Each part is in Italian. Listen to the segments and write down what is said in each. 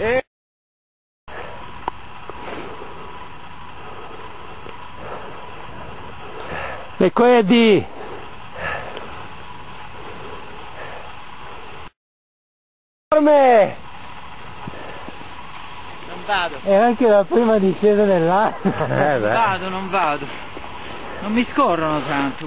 E... Le quedi! Enorme! Non vado. E anche la prima discesa dell'anno. Eh non vado, non vado. Non mi scorrono tanto.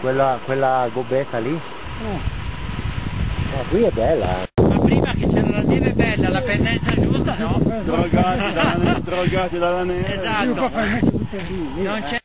Quella, quella gobbetta lì? Eh. Ma qui è bella. Ma prima che c'era la dire bella, la pendenza giusta no? Drogati dalla neve, drogati dalla neve. Esatto. Non c'è